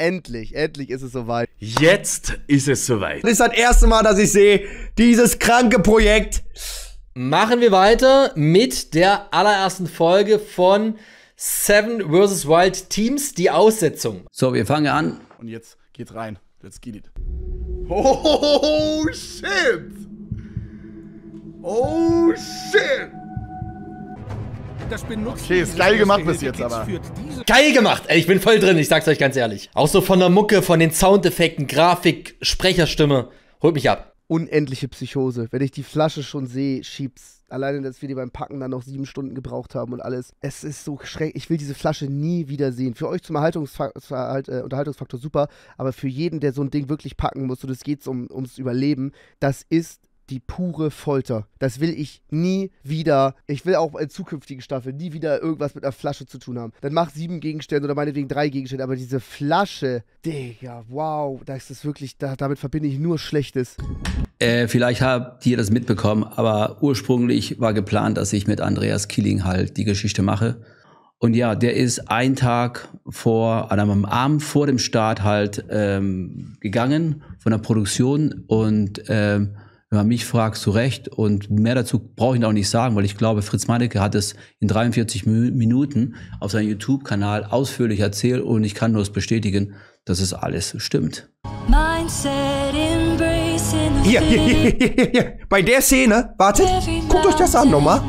Endlich, endlich ist es soweit. Jetzt ist es soweit. Das ist das erste Mal, dass ich sehe, dieses kranke Projekt. Machen wir weiter mit der allerersten Folge von Seven vs. Wild Teams, die Aussetzung. So, wir fangen an. Und jetzt geht's rein. Let's get it. Oh, shit! Oh, shit! Das Benutzen Okay, ist geil gemacht bis jetzt, aber. Geil gemacht! Ey, ich bin voll drin, ich sag's euch ganz ehrlich. Auch so von der Mucke, von den Soundeffekten, Grafik, Sprecherstimme. Holt mich ab. Unendliche Psychose. Wenn ich die Flasche schon sehe, schieb's. Alleine, dass wir die beim Packen dann noch sieben Stunden gebraucht haben und alles. Es ist so schrecklich. Ich will diese Flasche nie wieder sehen. Für euch zum Erhaltungsfa Verhalt- äh, Unterhaltungsfaktor super, aber für jeden, der so ein Ding wirklich packen muss, und es geht um, ums Überleben, das ist die pure Folter. Das will ich nie wieder. Ich will auch in zukünftigen Staffeln nie wieder irgendwas mit einer Flasche zu tun haben. Dann mach sieben Gegenstände oder meinetwegen drei Gegenstände, aber diese Flasche, Digga, wow, das ist wirklich, da, damit verbinde ich nur Schlechtes. Äh, vielleicht habt ihr das mitbekommen, aber ursprünglich war geplant, dass ich mit Andreas Killing halt die Geschichte mache. Und ja, der ist einen Tag vor, oder am Abend vor dem Start halt ähm, gegangen von der Produktion und ähm, wenn man mich fragt, zu Recht. Und mehr dazu brauche ich auch nicht sagen, weil ich glaube, Fritz Meinecke hat es in 43 Mü- Minuten auf seinem YouTube-Kanal ausführlich erzählt und ich kann nur es bestätigen, dass es alles stimmt. Hier, hier, hier, hier, hier. Bei der Szene, wartet, guckt euch das an nochmal.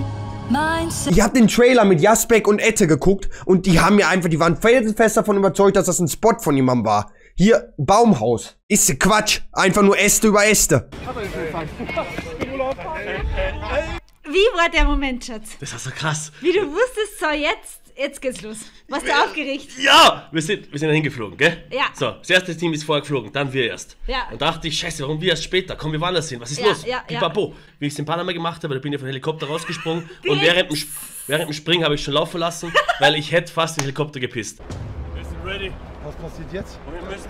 Ich habe den Trailer mit Jasbeck und Ette geguckt und die haben mir einfach, die waren felsenfest davon überzeugt, dass das ein Spot von jemandem war. Hier, Baumhaus. Ist Quatsch. Einfach nur Äste über Äste. Wie war der Moment, Schatz? Das ist so krass. Wie du wusstest, so jetzt, jetzt geht's los. Warst du aufgeregt? Ja! Wir sind, wir sind da hingeflogen, gell? Ja. So, das erste Team ist vorher geflogen, dann wir erst. Ja. Und dachte ich, scheiße, warum wir erst später? Komm, wir woanders hin. Was ist Ja, los? ja, ja. Wie ich es in Panama gemacht habe, da bin ich vom Helikopter rausgesprungen und während dem, während dem Springen habe ich schon laufen lassen, weil ich hätte fast den Helikopter gepisst. Was passiert jetzt?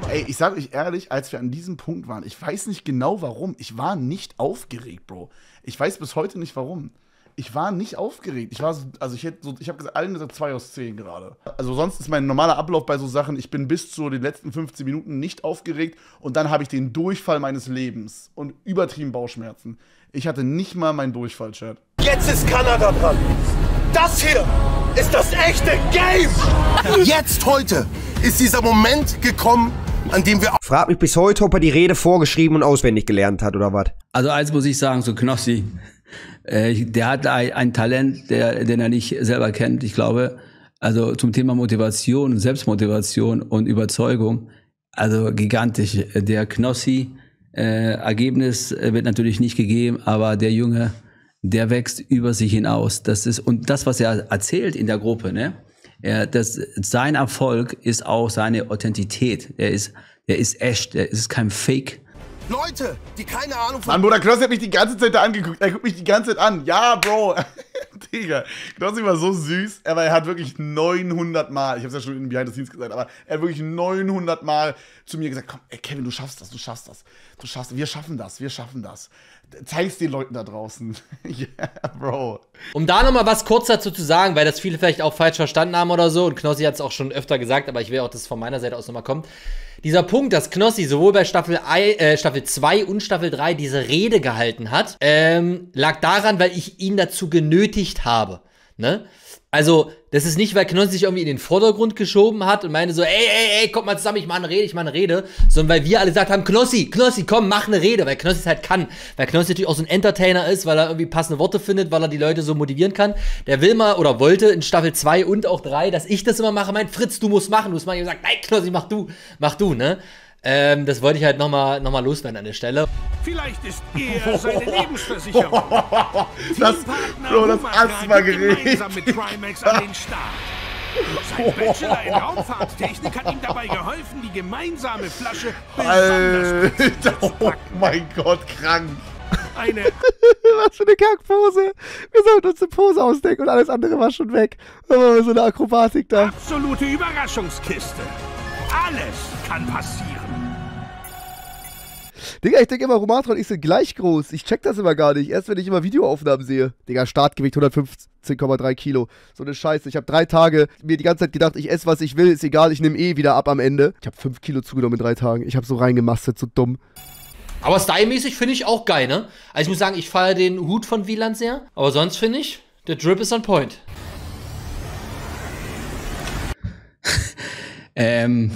Ey, ich sag euch ehrlich, als wir an diesem Punkt waren, ich weiß nicht genau warum. Ich war nicht aufgeregt, Bro. Ich weiß bis heute nicht warum. Ich war nicht aufgeregt. Ich war so, also ich hätte so, ich habe gesagt, allen gesagt 2 aus 10 gerade. Also sonst ist mein normaler Ablauf bei so Sachen, ich bin bis zu den letzten 15 Minuten nicht aufgeregt und dann habe ich den Durchfall meines Lebens und übertrieben Bauchschmerzen. Ich hatte nicht mal meinen Durchfall, Chat. Jetzt ist Kanada dran. Das hier ist das echte Game. Jetzt heute ist dieser Moment gekommen, an dem wir Frag mich bis heute, ob er die Rede vorgeschrieben und auswendig gelernt hat oder was. Also eins muss ich sagen, so Knossi, äh, der hat ein, Talent, der, den er nicht selber kennt. Ich glaube, also zum Thema Motivation, Selbstmotivation und Überzeugung, also gigantisch. Der Knossi, äh, Ergebnis äh, wird natürlich nicht gegeben, aber der Junge, der wächst über sich hinaus. Das ist und das, was er erzählt in der Gruppe, ne? Er, das, sein Erfolg ist auch seine Authentität. Er ist, er ist echt. Er ist kein Fake. Leute, die keine Ahnung von Mann, Bruder, Knossi hat mich die ganze Zeit da angeguckt. Er guckt mich die ganze Zeit an. Ja, Bro. Digga, Knossi war so süß. Aber er hat wirklich 900 Mal, ich hab's ja schon in Behind the Scenes gesagt, aber er hat wirklich 900 Mal zu mir gesagt, komm, ey, Kevin, du schaffst das, du schaffst das. Du schaffst, wir schaffen das, wir schaffen das. Zeig's den Leuten da draußen. Ja, Bro. Um da nochmal was kurz dazu zu sagen, weil das viele vielleicht auch falsch verstanden haben oder so, und Knossi hat es auch schon öfter gesagt, aber ich will auch, dass es von meiner Seite aus nochmal kommt. Dieser Punkt, dass Knossi sowohl bei Staffel, ei- äh, Staffel 2 und Staffel 3 diese Rede gehalten hat, ähm, lag daran, weil ich ihn dazu genötigt habe. Ne? Also, das ist nicht, weil Knossi sich irgendwie in den Vordergrund geschoben hat und meinte so, ey, ey, ey, kommt mal zusammen, ich mach eine Rede, ich mach eine Rede, sondern weil wir alle gesagt haben, Knossi, Knossi, komm, mach eine Rede, weil Knossi es halt kann. Weil Knossi natürlich auch so ein Entertainer ist, weil er irgendwie passende Worte findet, weil er die Leute so motivieren kann. Der will mal oder wollte in Staffel 2 und auch 3, dass ich das immer mache, meint, Fritz, du musst machen. Du hast mal gesagt, nein, Knossi, mach du, mach du, ne? Ähm, das wollte ich halt nochmal noch mal loswerden an der Stelle. Vielleicht ist er seine Lebensversicherung. Das, Bro, das Asthma gemeinsam mit Trimax an den Start. Sein Bachelor in Raumfahrttechnik hat ihm dabei geholfen, die gemeinsame Flasche besonders Alter, oh mein Gott, krank. eine Was für eine Kackpose. Wir sollten uns eine Pose ausdenken und alles andere war schon weg. Aber so eine Akrobatik da. absolute Überraschungskiste. Alles kann passieren. Digga, ich denke immer, Romatra und ich sind gleich groß. Ich check das immer gar nicht. Erst wenn ich immer Videoaufnahmen sehe. Digga, Startgewicht 115,3 Kilo. So eine Scheiße. Ich habe drei Tage mir die ganze Zeit gedacht, ich esse, was ich will, ist egal, ich nehme eh wieder ab am Ende. Ich habe 5 Kilo zugenommen in drei Tagen. Ich habe so reingemastet, so dumm. Aber stylmäßig finde ich auch geil, ne? Also ich muss sagen, ich feiere den Hut von Wieland sehr. Aber sonst finde ich, der Drip ist on point. Ähm,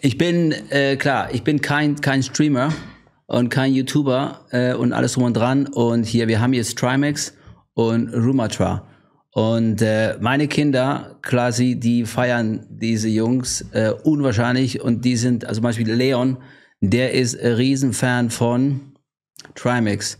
ich bin, äh, klar, ich bin kein, kein Streamer und kein YouTuber äh, und alles drum und dran. Und hier, wir haben jetzt Trimax und Rumatra. Und äh, meine Kinder, quasi, die feiern diese Jungs äh, unwahrscheinlich. Und die sind, also zum Beispiel Leon, der ist ein Riesenfan von Trimax.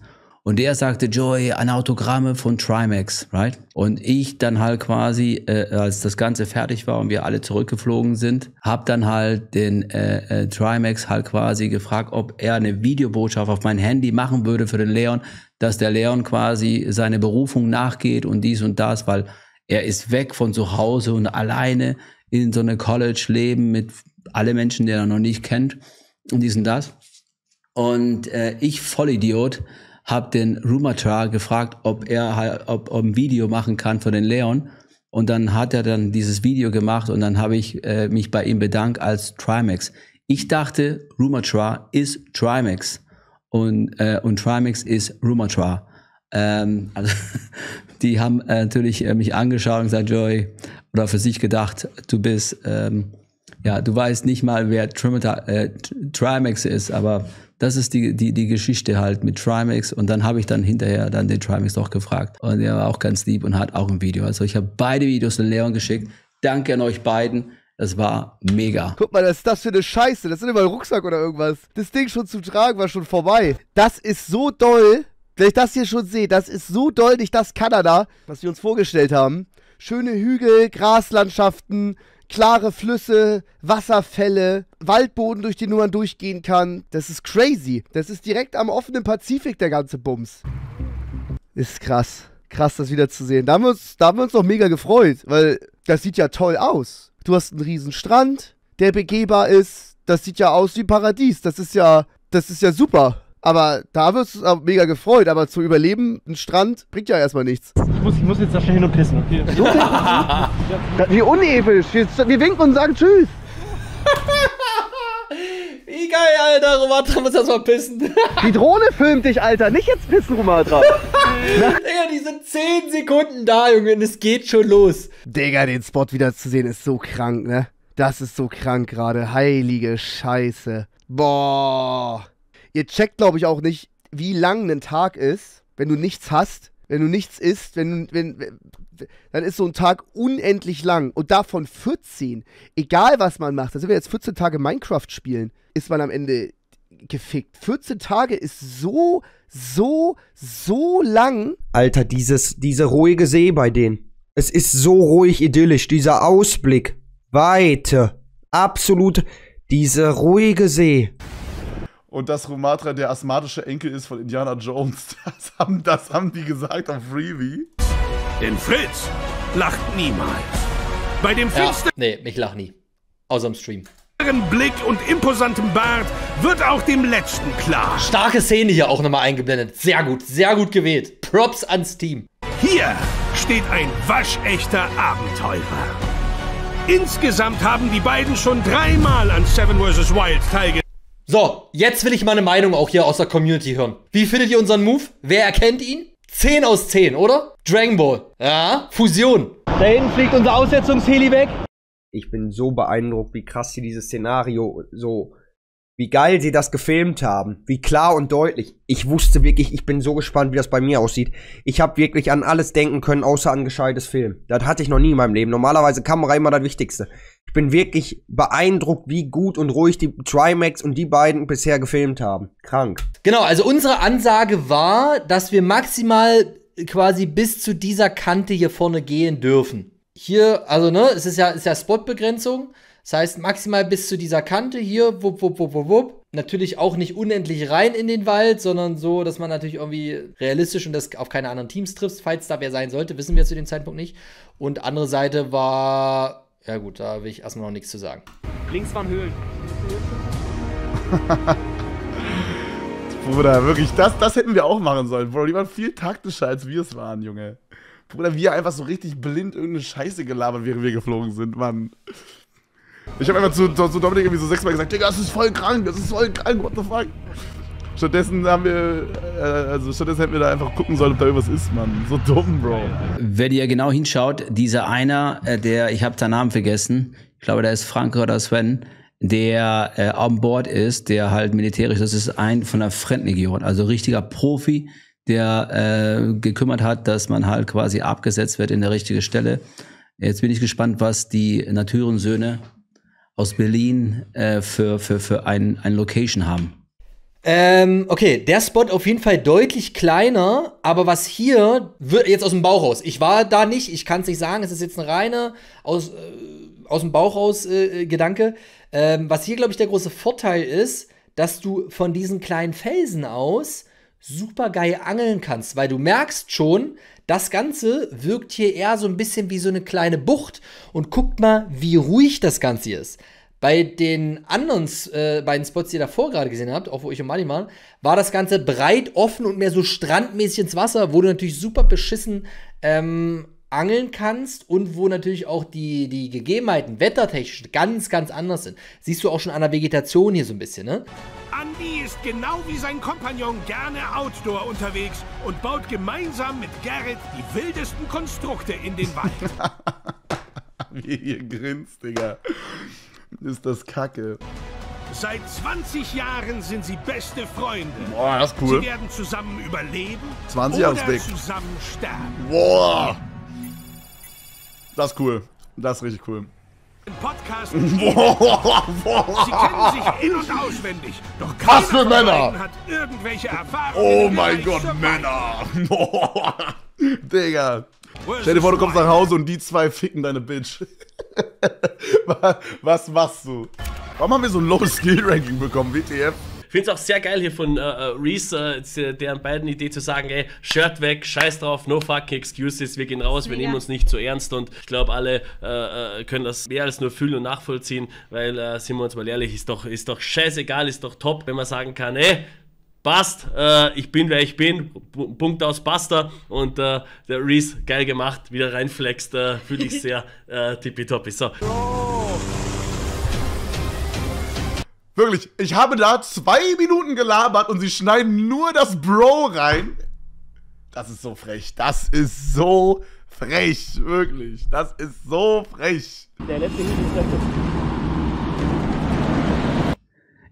Und der sagte, Joey, ein Autogramme von Trimax, right? Und ich dann halt quasi, äh, als das Ganze fertig war und wir alle zurückgeflogen sind, hab dann halt den äh, äh, Trimax halt quasi gefragt, ob er eine Videobotschaft auf mein Handy machen würde für den Leon, dass der Leon quasi seine Berufung nachgeht und dies und das, weil er ist weg von zu Hause und alleine in so eine College leben mit alle Menschen, die er noch nicht kennt und dies und das. Und äh, ich, Vollidiot, habe den Rumatra gefragt, ob er ob, ob ein Video machen kann für den Leon. Und dann hat er dann dieses Video gemacht und dann habe ich äh, mich bei ihm bedankt als Trimax. Ich dachte, Rumatra ist Trimax und, äh, und Trimax ist Rumatra. Ähm, also, die haben äh, natürlich äh, mich angeschaut und gesagt, Joy, oder für sich gedacht, du bist, ähm, ja, du weißt nicht mal, wer Trimata, äh, Trimax ist, aber das ist die, die, die Geschichte halt mit Trimax. Und dann habe ich dann hinterher dann den Trimax doch gefragt. Und er war auch ganz lieb und hat auch ein Video. Also ich habe beide Videos an Leon geschickt. Danke an euch beiden. Das war mega. Guck mal, was ist das für eine Scheiße? Das ist immer ein Rucksack oder irgendwas. Das Ding schon zu tragen war schon vorbei. Das ist so doll. Wenn ich das hier schon sehe, das ist so doll nicht das Kanada, was wir uns vorgestellt haben. Schöne Hügel, Graslandschaften, klare Flüsse, Wasserfälle, Waldboden, durch den man durchgehen kann. Das ist crazy. Das ist direkt am offenen Pazifik, der ganze Bums. Ist krass. Krass, das wiederzusehen. Da haben wir uns, da haben wir uns noch mega gefreut, weil das sieht ja toll aus. Du hast einen riesen Strand, der begehbar ist. Das sieht ja aus wie Paradies. Das ist ja, das ist ja super. Aber da haben wir uns auch mega gefreut. Aber zu überleben, ein Strand, bringt ja erstmal nichts. Ich muss, ich muss jetzt da schnell hin und pissen. Okay. So Wie unepisch. Wir, wir winken und sagen Tschüss. Wie geil, Alter. Romatra muss erstmal pissen. Die Drohne filmt dich, Alter. Nicht jetzt pissen, Romatra. Digga, die sind 10 Sekunden da, Junge, und es geht schon los. Digga, den Spot wieder zu sehen, ist so krank, ne? Das ist so krank gerade. Heilige Scheiße. Boah. Ihr checkt, glaube ich, auch nicht, wie lang ein Tag ist, wenn du nichts hast, wenn du nichts isst, wenn, wenn, wenn dann ist so ein Tag unendlich lang. Und davon 14, egal was man macht, also wenn wir jetzt 14 Tage Minecraft spielen, ist man am Ende gefickt. 14 Tage ist so, so, so lang. Alter, dieses, diese ruhige See bei denen. Es ist so ruhig idyllisch, dieser Ausblick. Weite, absolut, diese ruhige See. Und dass Rumatra der asthmatische Enkel ist von Indiana Jones, das haben, das haben die gesagt auf Freebie. Denn Fritz lacht niemals. Bei dem Ja, finsteren nee, ich lach nie. Außer im Stream. Blick und imposantem Bart wird auch dem Letzten klar. Starke Szene hier auch nochmal eingeblendet. Sehr gut, sehr gut gewählt. Props ans Team. Hier steht ein waschechter Abenteurer. Insgesamt haben die beiden schon dreimal an Seven vs. Wild teilgenommen. So, jetzt will ich meine Meinung auch hier aus der Community hören. Wie findet ihr unseren Move? Wer erkennt ihn? 10 aus 10, oder? Dragon Ball. Ja, Fusion. Da hinten fliegt unser Aussetzungsheli weg. Ich bin so beeindruckt, wie krass sie dieses Szenario so, wie geil sie das gefilmt haben, wie klar und deutlich. Ich wusste wirklich, ich bin so gespannt, wie das bei mir aussieht. Ich habe wirklich an alles denken können, außer an gescheites Film. Das hatte ich noch nie in meinem Leben. Normalerweise Kamera immer das Wichtigste. Ich bin wirklich beeindruckt, wie gut und ruhig die Trimax und die beiden bisher gefilmt haben. Krank. Genau, also unsere Ansage war, dass wir maximal quasi bis zu dieser Kante hier vorne gehen dürfen. Hier, also ne, es ist ja, ist ja Spotbegrenzung. Das heißt, maximal bis zu dieser Kante hier, wupp, wupp, wupp, wupp, wupp. Natürlich auch nicht unendlich rein in den Wald, sondern so, dass man natürlich irgendwie realistisch und das auf keine anderen Teams trifft, falls da wer sein sollte, wissen wir zu dem Zeitpunkt nicht. Und andere Seite war, ja gut, da will ich erstmal noch nichts zu sagen. Links waren Höhlen. Bruder, wirklich, das, das hätten wir auch machen sollen. Bro, die waren viel taktischer, als wir es waren, Junge. Bruder, wir einfach so richtig blind irgendeine Scheiße gelabert, während wir geflogen sind, Mann. Ich habe einfach zu, zu Dominik irgendwie so sechsmal gesagt, Digga, das ist voll krank, das ist voll krank, what the fuck. Stattdessen haben wir, äh, also stattdessen hätten wir da einfach gucken sollen, ob da irgendwas ist, Mann. So dumm, Bro. Wenn ihr genau hinschaut, dieser einer, äh, der, ich habe seinen Namen vergessen, ich glaube, der ist Frank oder Sven, der äh, an Bord ist, der halt militärisch, das ist ein von der Fremdenlegion, also richtiger Profi, der äh, gekümmert hat, dass man halt quasi abgesetzt wird in der richtige Stelle. Jetzt bin ich gespannt, was die Naturensöhne aus Berlin äh, für, für, für ein, ein Location haben. Ähm, okay, der Spot auf jeden Fall deutlich kleiner, aber was hier wird jetzt aus dem Bauch raus. Ich war da nicht, ich kann es nicht sagen, es ist jetzt ein reiner aus, äh, aus dem Bauch raus äh, Gedanke. Ähm, was hier, glaube ich, der große Vorteil ist, dass du von diesen kleinen Felsen aus super geil angeln kannst, weil du merkst schon, das Ganze wirkt hier eher so ein bisschen wie so eine kleine Bucht und guckt mal, wie ruhig das Ganze ist. Bei den anderen äh, beiden Spots, die ihr davor gerade gesehen habt, auch wo ich und Mali waren, war das Ganze breit, offen und mehr so strandmäßig ins Wasser, wo du natürlich super beschissen ähm, angeln kannst und wo natürlich auch die, die Gegebenheiten wettertechnisch ganz, ganz anders sind. Siehst du auch schon an der Vegetation hier so ein bisschen, ne? Andy ist genau wie sein Kompagnon gerne Outdoor unterwegs und baut gemeinsam mit Garrett die wildesten Konstrukte in den Wald. Wie ihr grinst, Digga. Ist das kacke. Seit 20 Jahren sind sie beste Freunde. Boah, das ist cool. Sie werden zusammen überleben 20 Jahre oder Stick. zusammen sterben. Boah. Das ist cool. Das ist richtig cool. Podcast Boah, Sie kennen sich in- und auswendig. Doch Was für Männer? hat irgendwelche Erfahrungen. Oh mein Gott. Männer. Boah. Digga. Stell dir vor, du kommst nach Hause und die zwei ficken deine Bitch. Wa- Was machst du? Warum haben wir so ein Low-Skill-Ranking bekommen, WTF? Ich finde es auch sehr geil hier von äh, äh, Reese, äh, äh, deren beiden Idee zu sagen, ey, Shirt weg, scheiß drauf, no fucking excuses, wir gehen raus, wir Mega. nehmen uns nicht zu ernst und ich glaube, alle äh, äh, können das mehr als nur fühlen und nachvollziehen, weil, äh, sind wir uns mal ehrlich, ist doch, ist doch scheißegal, ist doch top, wenn man sagen kann, ey, passt, äh, ich bin wer ich bin, P- Punkt aus, Basta und äh, der Reese, geil gemacht, wieder reinflext, äh, fühle ich sehr äh, tippitoppi. So. Wirklich, ich habe da zwei Minuten gelabert und sie schneiden nur das Bro rein. Das ist so frech. Das ist so frech. Wirklich. Das ist so frech. Der letzte Hit ist letzte.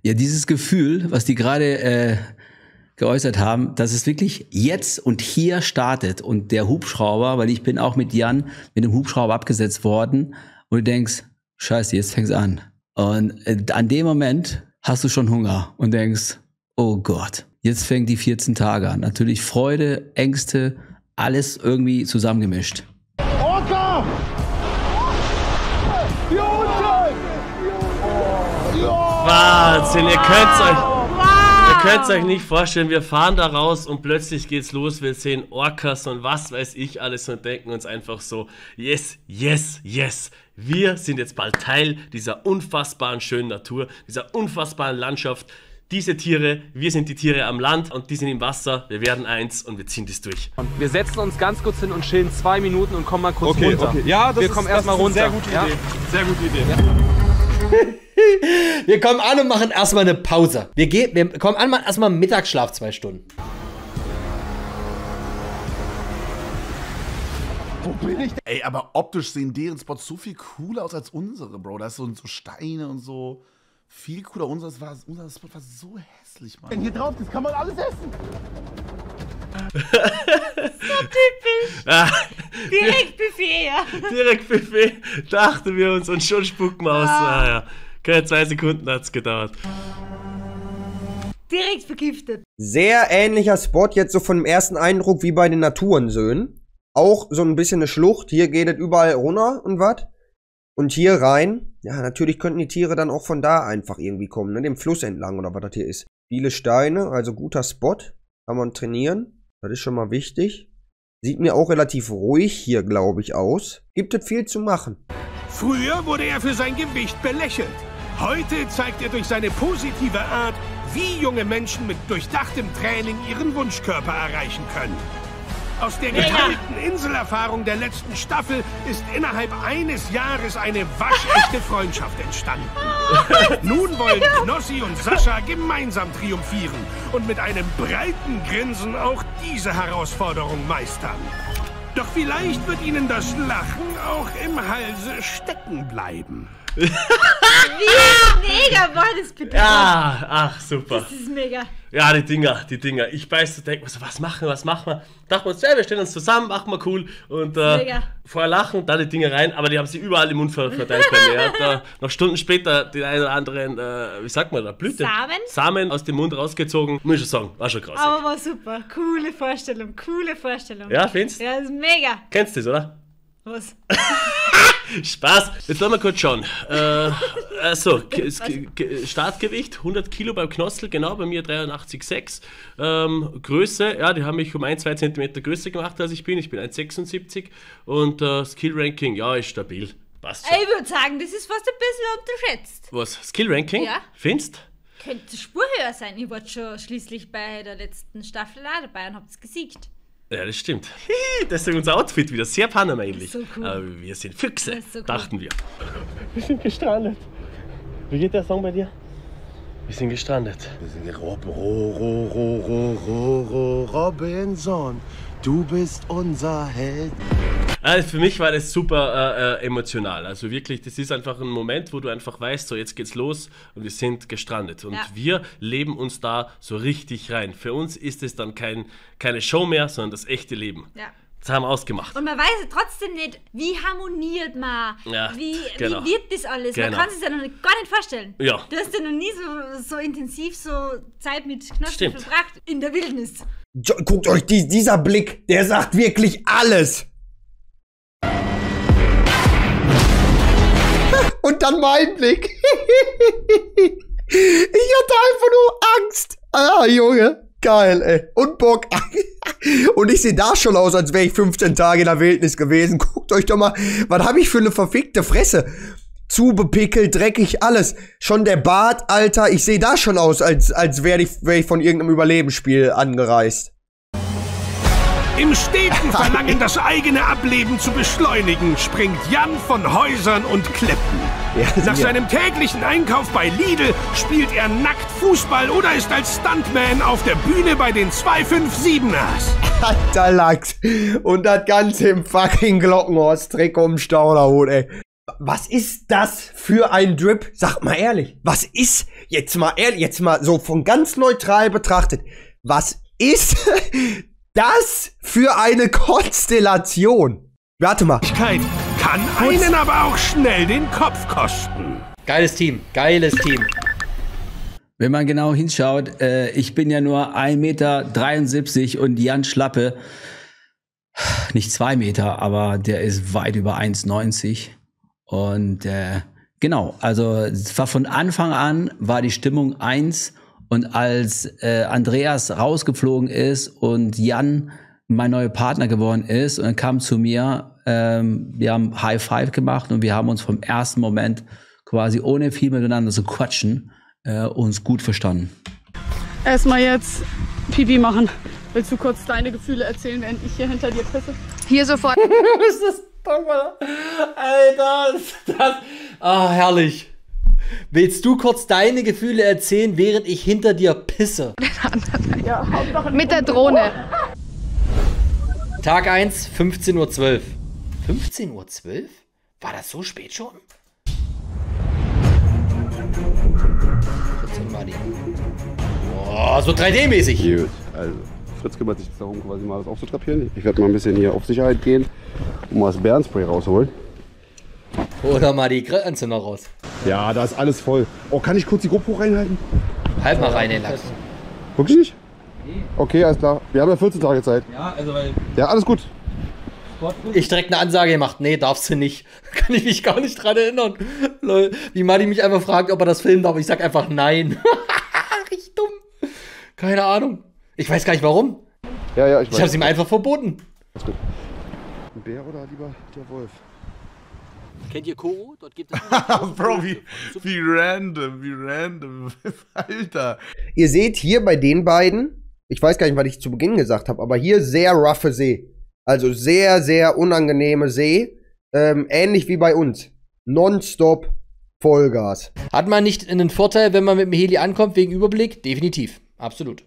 Ja, dieses Gefühl, was die gerade äh, geäußert haben, dass es wirklich jetzt und hier startet und der Hubschrauber, weil ich bin auch mit Jan mit dem Hubschrauber abgesetzt worden und du denkst, scheiße, jetzt fängt's an. Und äh, an dem Moment hast du schon Hunger und denkst, oh Gott, jetzt fängt die 14 Tage an. Natürlich Freude, Ängste, alles irgendwie zusammengemischt. Wahnsinn, ihr könnt's euch, ihr könnt's euch nicht vorstellen, wir fahren da raus und plötzlich geht's los, wir sehen Orcas und was weiß ich alles und denken uns einfach so, yes, yes, yes, wir sind jetzt bald Teil dieser unfassbaren schönen Natur, dieser unfassbaren Landschaft. Diese Tiere, wir sind die Tiere am Land und die sind im Wasser, wir werden eins und wir ziehen das durch. Wir setzen uns ganz kurz hin und chillen zwei Minuten und kommen mal kurz Okay, runter. okay. Ja, das wir ist- kommen erstmal runter. sehr gute ja? Idee. Sehr gute Idee. Wir kommen an und machen erstmal eine Pause. Wir, gehen, wir kommen an, machen erstmal Mittagsschlaf zwei Stunden. Wo bin ich? Ey, aber optisch sehen deren Spots so viel cooler aus als unsere, Bro. Da ist so, so Steine und so. Viel cooler. Unseres war, unser Spot war so hässlich, Mann. Denn hier drauf, das kann man alles essen. Ah, Direkt Buffet, ja. direkt Buffet, dachten wir uns und schon spucken wir aus. Ah, ja. Keine zwei Sekunden hat's gedauert. Direkt vergiftet. Sehr ähnlicher Spot jetzt so von dem ersten Eindruck wie bei den Naturensöhnen. Auch so ein bisschen eine Schlucht. Hier geht es überall runter und was. Und hier rein. Ja, natürlich könnten die Tiere dann auch von da einfach irgendwie kommen, ne? Dem Fluss entlang oder was das hier ist. Viele Steine, also guter Spot. Kann man trainieren. Das ist schon mal wichtig. Sieht mir auch relativ ruhig hier, glaube ich, aus. Gibt es viel zu machen. Früher wurde er für sein Gewicht belächelt. Heute zeigt er durch seine positive Art, wie junge Menschen mit durchdachtem Training ihren Wunschkörper erreichen können. Aus der geteilten Inselerfahrung der letzten Staffel ist innerhalb eines Jahres eine waschechte Freundschaft entstanden. Nun wollen Knossi und Sascha gemeinsam triumphieren und mit einem breiten Grinsen auch diese Herausforderung meistern. Doch vielleicht wird ihnen das Lachen auch im Halse stecken bleiben. Wie mega war das bitte? Ja, ach, super. Das ist mega. Ja, die Dinger, die Dinger. Ich beiß so, denk mir so, was machen wir, was machen wir? Dachten wir uns, ja, wir stellen uns zusammen, machen wir cool. Und äh, vorher lachen, dann die Dinger rein, aber die haben sie überall im Mund ver- verteilt bei mir. Da, noch Stunden später den einen oder anderen, äh, wie sagt man da, Blüte? Samen? Samen aus dem Mund rausgezogen. Muss ich schon sagen, war schon krass. Aber war super. Coole Vorstellung, coole Vorstellung. Ja, findest? Ja, ist mega. Kennst du das, oder? Was? Spaß. Jetzt wollen wir kurz schauen. Äh, also, Startgewicht 100 Kilo beim Knostel, genau, bei mir 83,6. Ähm, Größe, ja, die haben mich um 1, 2 Zentimeter größer gemacht, als ich bin. Ich bin 1,76 und äh, Skill Ranking, ja, ist stabil. Passt schon. Ich würde sagen, das ist fast ein bisschen unterschätzt. Was? Skill Ranking? Ja. Findest? Könnte Spur höher sein. Ich war schon schließlich bei der letzten Staffel auch dabei und hab's gesiegt. Ja, das stimmt. Deswegen unser Outfit wieder sehr Panama-ähnlich. So cool. Aber wir sind Füchse, so cool. dachten wir. Wir sind gestrandet. Wie geht der Song bei dir? Wir sind gestrandet. Wir sind Rob, Ro, Ro, Ro, Ro, Ro, Ro, Robinson. Du bist unser Held. Also für mich war das super äh, äh, emotional. Also wirklich, das ist einfach ein Moment, wo du einfach weißt, so jetzt geht's los und wir sind gestrandet. Und Ja. wir leben uns da so richtig rein. Für uns ist es dann kein, keine Show mehr, sondern das echte Leben. Ja. Das haben wir ausgemacht. Und man weiß trotzdem nicht, wie harmoniert man, Ja, wie, genau. wie wird das alles. Man Genau. kann sich ja noch nicht, gar nicht vorstellen. Ja. Du hast ja noch nie so, so intensiv so Zeit mit Knospen verbracht in der Wildnis. Guckt euch die, dieser Blick, der sagt wirklich alles. Und dann mein Blick. Ich hatte einfach nur Angst. Ah, Junge. Geil, ey. Und Bock. Und ich sehe da schon aus, als wäre ich 15 Tage in der Wildnis gewesen. Guckt euch doch mal, was habe ich für eine verfickte Fresse? Zu bepickelt, dreckig, alles. Schon der Bart, Alter. Ich sehe da schon aus, als, als wäre ich, wär ich von irgendeinem Überlebensspiel angereist. Im steten Verlangen, das eigene Ableben zu beschleunigen, springt Jan von Häusern und Klippen. Nach ja. seinem täglichen Einkauf bei Lidl spielt er nackt Fußball oder ist als Stuntman auf der Bühne bei den 257ers. Alter Lachs. Und das Ganze im fucking Glockenhorst-Trick um Stauderhut, ey. Was ist das für ein Drip? Sag mal ehrlich. Was ist, jetzt mal ehrlich, jetzt mal so von ganz neutral betrachtet, was ist das für eine Konstellation? Warte mal. Kann einen aber auch schnell den Kopf kosten. Geiles Team, geiles Team. Wenn man genau hinschaut, äh, ich bin ja nur 1,73 Meter und Jan Schlappe, nicht zwei Meter, aber der ist weit über 1,90. Und äh, genau, also es war von Anfang an war die Stimmung eins und als äh, Andreas rausgeflogen ist und Jan mein neuer Partner geworden ist und er kam zu mir, ähm, wir haben High Five gemacht und wir haben uns vom ersten Moment quasi ohne viel miteinander zu quatschen, äh, uns gut verstanden. Erstmal jetzt Pipi machen. Willst du kurz deine Gefühle erzählen, während ich hier hinter dir pisse? Hier sofort. ist das dumm, Alter? Ist das. Ah, herrlich. Willst du kurz deine Gefühle erzählen, während ich hinter dir pisse? ja, Mit der Drohne. Tag 1, 15.12 Uhr. 15.12 Uhr? War das so spät schon? Fritz und Madi. Boah, so 3D-mäßig. Gut, also Fritz kümmert sich darum, quasi mal das aufzutrapieren. Ich werde mal ein bisschen hier auf Sicherheit gehen und mal das Bärenspray rausholen. Oder mal die Grillanzünder raus. Ja, da ist alles voll. Oh, kann ich kurz die GoPro reinhalten? Halt mal rein, den Lachs. Wirklich nicht? Okay, alles klar. Wir haben ja 14 Tage Zeit. Ja, also weil. Ja, alles gut. Ich direkt eine Ansage gemacht. Nee, darfst du nicht. Kann ich mich gar nicht dran erinnern. Lol. Wie Madi mich einfach fragt, ob er das filmen darf. Ich sag einfach nein. Richtig dumm. Keine Ahnung. Ich weiß gar nicht warum. Ja, ja, ich Ich weiß. hab's ihm einfach verboten. Alles gut. Ein Bär oder lieber der Wolf? Kennt ihr Koro? Dort gibt es. Bro, wie, wie random, wie random. Alter. Ihr seht hier bei den beiden, ich weiß gar nicht, was ich zu Beginn gesagt habe, aber hier sehr roughe See. Also sehr, sehr unangenehme See. Ähm, ähnlich wie bei uns. Nonstop Vollgas. Hat man nicht einen Vorteil, wenn man mit dem Heli ankommt, wegen Überblick? Definitiv. Absolut.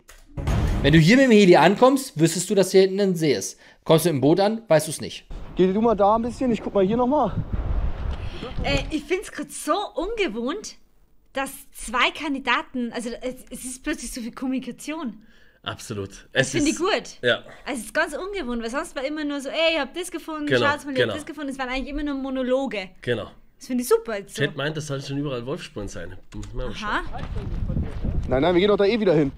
Wenn du hier mit dem Heli ankommst, wüsstest du, dass hier hinten ein See ist. Kommst du im Boot an, weißt du es nicht. Geh du mal da ein bisschen, ich guck mal hier nochmal. Äh, ich finde es gerade so ungewohnt, dass zwei Kandidaten, also es, es ist plötzlich so viel Kommunikation. Absolut. Das Es finde ich ist- gut. Ja. Also es ist ganz ungewohnt, weil sonst war immer nur so, ey, ich hab das gefunden, Genau, schaut's mal, ich genau. hab das gefunden. Es waren eigentlich immer nur Monologe. Genau. Das finde ich super jetzt so. Chat meint, das soll schon überall Wolfspuren sein. Aha. Nein, nein, wir gehen doch da eh wieder hin.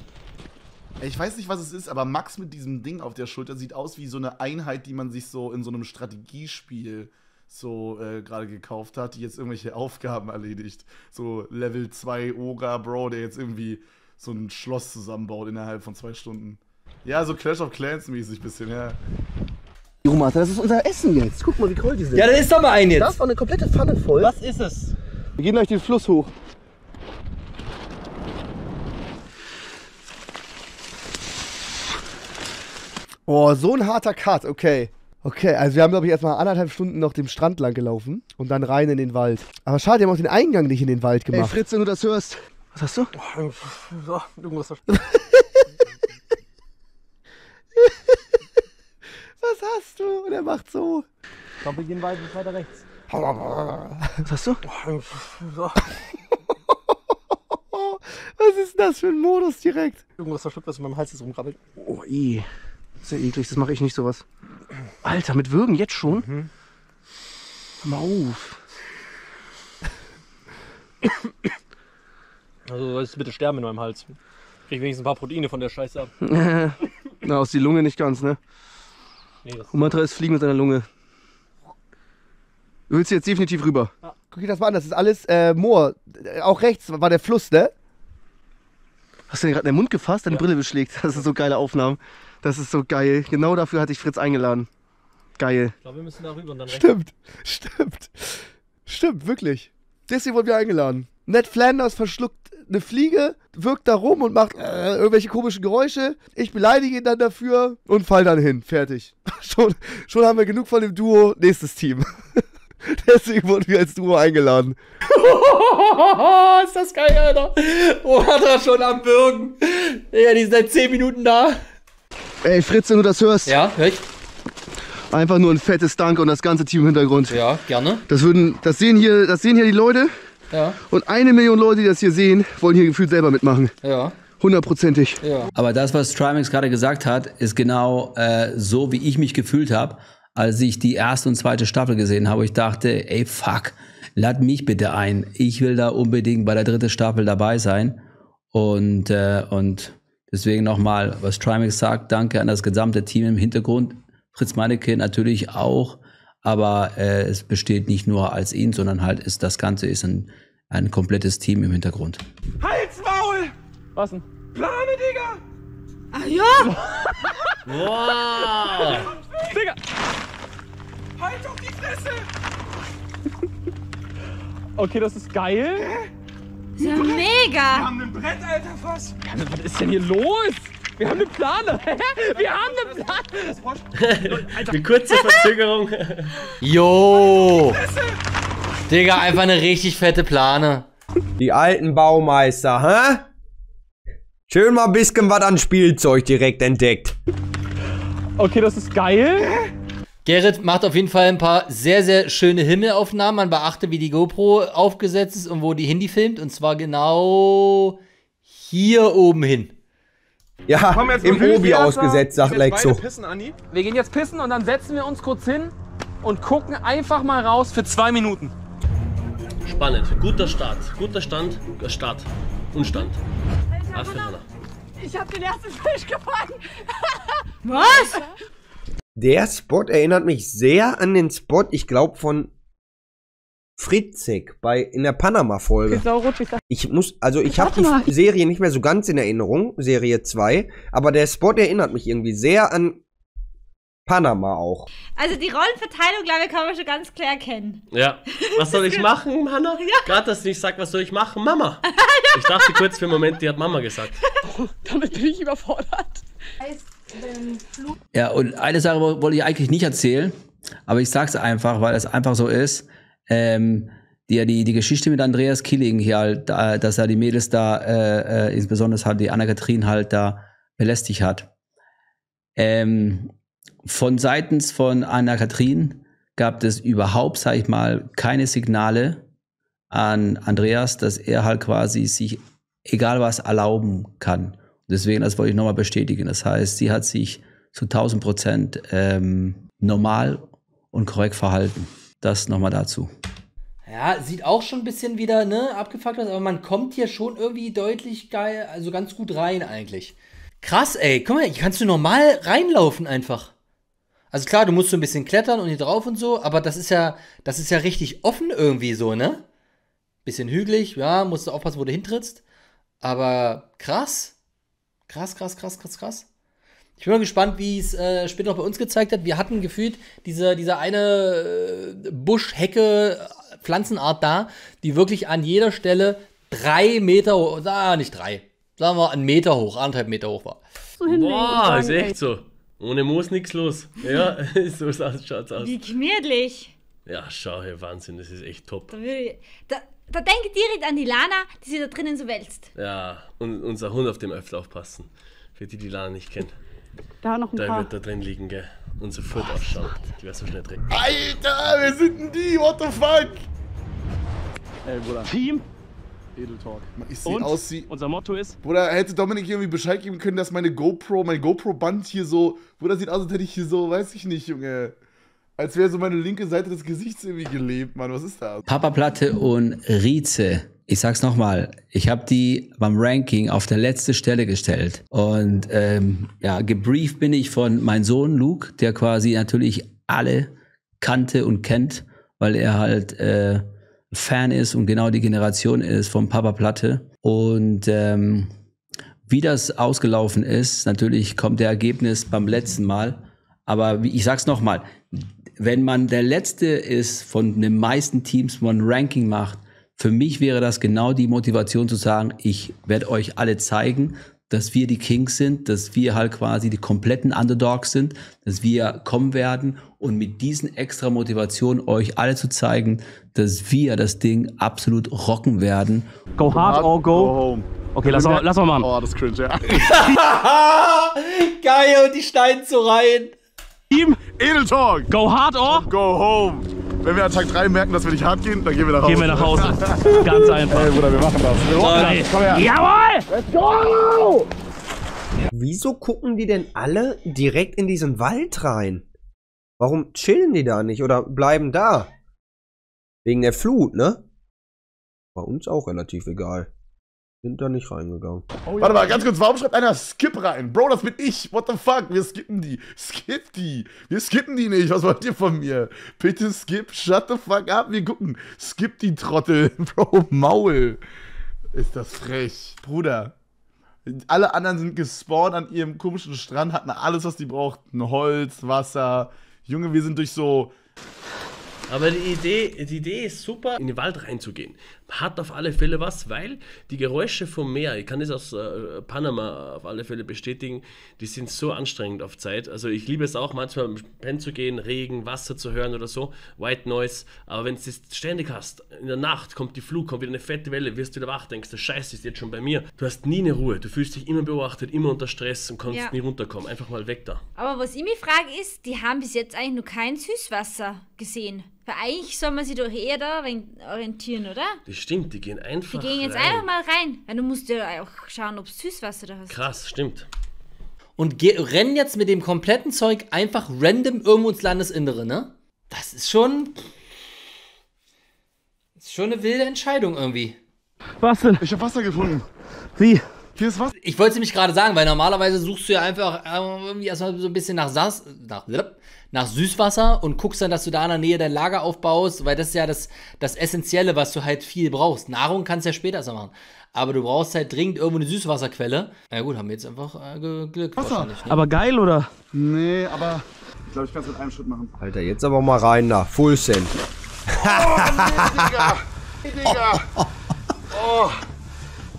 Ich weiß nicht, was es ist, aber Max mit diesem Ding auf der Schulter sieht aus wie so eine Einheit, die man sich so in so einem Strategiespiel so äh, gerade gekauft hat, die jetzt irgendwelche Aufgaben erledigt. So Level 2 Oga Bro, der jetzt irgendwie so ein Schloss zusammenbaut innerhalb von zwei Stunden. Ja, so Clash of Clans mäßig bisschen, ja. Romata, das ist unser Essen jetzt. Guck mal, wie cool die sind. Ja, dann isst doch mal einen jetzt. Das war eine komplette Pfanne voll. Was ist es? Wir gehen gleich den Fluss hoch. Oh, so ein harter Cut, okay. Okay, also wir haben, glaube ich, erstmal anderthalb Stunden noch dem Strand lang gelaufen und dann rein in den Wald. Aber schade, die haben auch den Eingang nicht in den Wald Ey, gemacht. Fritz, wenn du das hörst. Was hast du? So, irgendwas Was hast du? Und er macht so. Ich glaube, wir gehen weiter, weiter rechts. Was hast du? Was ist denn das für ein Modus direkt? irgendwas verschluckt, was in meinem Hals jetzt rumkrabbelt. Oh, eh. Sehr eklig, das mache ich nicht sowas. Alter, mit Würgen jetzt schon? Mhm. Hör mal auf. Also, du sollst bitte sterben in meinem Hals. Krieg wenigstens ein paar Proteine von der Scheiße ab. Na, aus die Lunge nicht ganz, ne? Nee, das Humatra ist Fliegen mit seiner Lunge. Du willst jetzt definitiv rüber. Guck dir das mal an, das ist alles äh, Moor. Äh, Auch rechts war der Fluss, ne? Hast du denn gerade in den Mund gefasst? Deine Brille beschlägt. Das sind so geile Aufnahmen. Das ist so geil. Genau dafür hatte ich Fritz eingeladen. Geil. Ich glaube, wir müssen da rüber und dann. Stimmt, stimmt. Stimmt, wirklich. Deswegen wurden wir eingeladen. Ned Flanders verschluckt eine Fliege, wirkt da rum und macht äh, irgendwelche komischen Geräusche. Ich beleidige ihn dann dafür und fall dann hin. Fertig. schon, schon haben wir genug von dem Duo. Nächstes Team. Deswegen wurden wir als Duo eingeladen. ist das geil, Alter. Oh, hat er schon am Bürgen. Ja, die sind seit 10 Minuten da. Ey, Fritz, wenn du das hörst. Ja, hör ich. Einfach nur ein fettes Danke und das ganze Team im Hintergrund. Ja, gerne. Das würden, das sehen hier, das sehen hier die Leute. Ja. Und eine Million Leute, die das hier sehen, wollen hier gefühlt selber mitmachen. Ja. Hundertprozentig. Aber das, was Trimax gerade gesagt hat, ist genau äh, so, wie ich mich gefühlt habe, als ich die erste und zweite Staffel gesehen habe. Ich dachte, ey, fuck, lad mich bitte ein. Ich will da unbedingt bei der dritten Staffel dabei sein. Und, äh, und deswegen nochmal, was Trimax sagt, danke an das gesamte Team im Hintergrund. Fritz Meinecke natürlich auch. Aber äh, es besteht nicht nur als ihn, sondern halt ist das Ganze ist ein, ein komplettes Team im Hintergrund. Halsmaul! Was denn? Plane, Digga! Ach ja! Wow! Digga! Halt doch die Fresse! Okay, das ist geil. Ist ja Wir mega! haben ein Brett, Alter, was? Was ist denn hier los? Wir haben eine Plane. Wir haben eine Plane. Eine kurze Verzögerung. Jo. Digga, einfach eine richtig fette Plane. Die alten Baumeister, hä? Schön mal ein bisschen was an Spielzeug direkt entdeckt. Okay, das ist geil. Gerrit macht auf jeden Fall ein paar sehr, sehr schöne Himmelaufnahmen. Man beachte, wie die GoPro aufgesetzt ist und wo die Handy filmt. Und zwar genau hier oben hin. Ja, im Obi ausgesetzt, sagt Gehen jetzt Lexo. beide pissen, Andi? Wir gehen jetzt pissen und dann setzen wir uns kurz hin und gucken einfach mal raus für zwei Minuten. Spannend. Guter Start. Guter Stand. äh, Start. Und Stand. Afrikaner. Ich hab den ersten Fisch gefangen. Was? Der Spot erinnert mich sehr an den Spot, ich glaube, von Fritzek bei in der Panama-Folge. Ich muss, also ich habe die Serie nicht mehr so ganz in Erinnerung, Serie 2, aber der Spot erinnert mich irgendwie sehr an Panama auch. Also die Rollenverteilung, glaube ich, kann man schon ganz klar erkennen. Ja. Was soll ich machen, Hanna? Gerade, dass du nicht sagst, was soll ich machen? Mama. Ich dachte kurz für einen Moment, die hat Mama gesagt. Damit bin ich überfordert. Ja, und eine Sache wo- wollte ich eigentlich nicht erzählen, aber ich sag's einfach, weil es einfach so ist. Ähm, die, die, die Geschichte mit Andreas Killing hier halt, dass er die Mädels da, äh, äh, insbesondere halt die Anna-Kathrin halt da belästigt hat. Ähm, von seitens von Anna-Kathrin gab es überhaupt, sag ich mal, keine Signale an Andreas, dass er halt quasi sich egal was erlauben kann. Deswegen, das wollte ich nochmal bestätigen. Das heißt, sie hat sich zu 1000 Prozent ähm, normal und korrekt verhalten. Das nochmal dazu. Ja, sieht auch schon ein bisschen wieder, ne, abgefuckt aus, aber man kommt hier schon irgendwie deutlich geil, also ganz gut rein eigentlich. Krass, ey, guck mal, hier kannst du normal reinlaufen einfach. Also klar, du musst so ein bisschen klettern und hier drauf und so, aber das ist ja, das ist ja richtig offen irgendwie so, ne? Bisschen hügelig, ja, musst du aufpassen, wo du hintrittst. Aber krass. Krass, krass, krass, krass, krass. Ich bin mal gespannt, wie es äh, später noch bei uns gezeigt hat. Wir hatten gefühlt diese, diese eine äh, Buschhecke, äh, Pflanzenart da, die wirklich an jeder Stelle drei Meter ah, nicht drei, sagen wir einen Meter hoch, anderthalb Meter hoch war. Boah, ist echt so. Ohne Moos nichts los. Ja, so schaut's aus. Wie gemütlich. Ja, schau, hey, Wahnsinn, das ist echt top. Da, ich, da, da denke ich direkt an die Lana, die sich da drinnen so wälzt. Ja, und unser Hund auf dem öfter aufpassen. Für die, die Lana nicht kennt. Da noch ein Der paar. wird da drin liegen, gell? Und sofort ausschauen. Die wäre so schnell drin. Alter, wer sind denn die? What the fuck? Ey, Bruder. Team. Edel Talk. Ich sehe aus wie. unser Motto ist. Bruder, hätte Dominik irgendwie Bescheid geben können, dass meine GoPro, mein GoPro-Band hier so. Bruder, sieht aus, als hätte ich hier so, weiß ich nicht, Junge. Als wäre so meine linke Seite des Gesichts irgendwie gelebt, Mann. Was ist das? Papa Platte und Rize. Ich sag's nochmal, ich habe die beim Ranking auf der letzte Stelle gestellt. Und ähm, ja, gebrieft bin ich von meinem Sohn Luke, der quasi natürlich alle kannte und kennt, weil er halt äh, Fan ist und genau die Generation ist von Papa Platte. Und ähm, wie das ausgelaufen ist, natürlich kommt der Ergebnis beim letzten Mal. Aber ich sag's nochmal, wenn man der Letzte ist von den meisten Teams, wo man Ranking macht, für mich wäre das genau die Motivation zu sagen, ich werde euch alle zeigen, dass wir die Kings sind, dass wir halt quasi die kompletten Underdogs sind, dass wir kommen werden und mit diesen extra Motivationen euch alle zu zeigen, dass wir das Ding absolut rocken werden. Go hard or go. home. Okay, lass mal, lass mal machen. Oh, das ist cringe, ja. Geil, und die schneiden so rein. Team. Edel Talk. Go hard or. Go home. Wenn wir an Tag 3 merken, dass wir nicht hart gehen, dann gehen wir nach Hause. Gehen wir nach Hause. Ganz einfach. Ey, Bruder, wir machen das. Wir Drei. das. Komm her. Jawohl! Let's go! Wieso gucken die denn alle direkt in diesen Wald rein? Warum chillen die da nicht oder bleiben da? Wegen der Flut, ne? Bei uns auch relativ egal. Sind da nicht reingegangen. Warte mal, ganz kurz, warum schreibt einer Skip rein? Bro, das bin ich. What the fuck? Wir skippen die. Skip die. Wir skippen die nicht. Was wollt ihr von mir? Bitte skip, shut the fuck up. Wir gucken. Skip die Trottel. Bro, Maul. Ist das frech. Bruder. Alle anderen sind gespawnt an ihrem komischen Strand, hatten alles, was die brauchten. Holz, Wasser. Junge, wir sind durch so. Aber die Idee, die Idee ist super, in den Wald reinzugehen. Hat auf alle Fälle was, weil die Geräusche vom Meer, ich kann das aus äh, Panama auf alle Fälle bestätigen, die sind so anstrengend auf Zeit. Also ich liebe es auch manchmal im Pen zu gehen, Regen, Wasser zu hören oder so, White Noise. Aber wenn du das ständig hast, in der Nacht kommt die Flug, kommt wieder eine fette Welle, wirst wieder wach, denkst, der Scheiß ist jetzt schon bei mir. Du hast nie eine Ruhe, du fühlst dich immer beobachtet, immer unter Stress und kannst Ja. nie runterkommen. Einfach mal weg da. Aber was ich mich frage ist, die haben bis jetzt eigentlich noch kein Süßwasser gesehen. Weil eigentlich soll man sich doch eher da orientieren, oder? Das stimmt, die gehen Die einfach gehen jetzt rein. einfach mal rein. Weil du musst ja auch schauen, ob du Süßwasser da hast. Krass, stimmt. Und rennen jetzt mit dem kompletten Zeug einfach random irgendwo ins Landesinnere, ne? Das ist schon. Das ist schon eine wilde Entscheidung irgendwie. Was denn? Ich hab Wasser gefunden. Wie? Hier ist was? Ich wollte es nämlich gerade sagen, weil normalerweise suchst du ja einfach äh, irgendwie erstmal so ein bisschen nach, Sass, nach, nach Süßwasser und guckst dann, dass du da in der Nähe dein Lager aufbaust, weil das ist ja das, das Essentielle, was du halt viel brauchst. Nahrung kannst du ja später erst machen. Aber du brauchst halt dringend irgendwo eine Süßwasserquelle. Na ja, gut, haben wir jetzt einfach äh, Glück wahrscheinlich. Ne? Aber geil, oder? Nee, aber ich glaube, ich kann es mit einem Schritt machen. Alter, jetzt aber mal rein da. Full Send. Digga! Digga! Oh!